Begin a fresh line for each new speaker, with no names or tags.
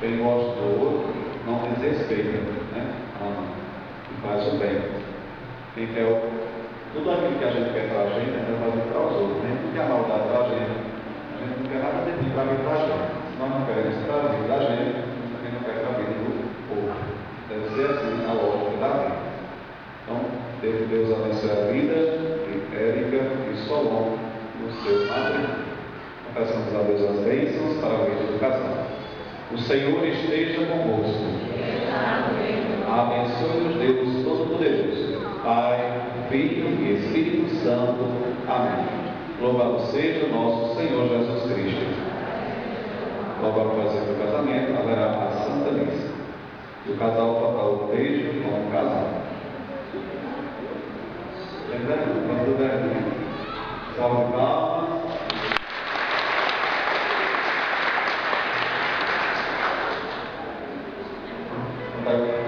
Quem gosta do outro não desrespeita, né? Ama e faz o bem. Quem quer o... tudo aquilo que a gente quer para a gente, é fazer para os outros. A gente não quer maldade para a gente, a gente não quer nada de para vir para a gente. Nós não queremos para a vida da gente, a gente não quer para a vida do povo. Deve ser assim a lógica da vida. Então, Deus, Deus abençoe a vida de Érica e Solon no seu matrimônio. Peçamos a Deus as bênçãos para a vida do casal. O Senhor esteja convosco. Abençoe-nos Deus Todo-Poderoso, Pai, Filho e Espírito Santo. Amém. Louvado seja o nosso Senhor Jesus Cristo. Logo após o casamento, haverá a Santa Missa. E o casal toca o beijo com o casal. Lembrando, quando der salve palmas. Thank you.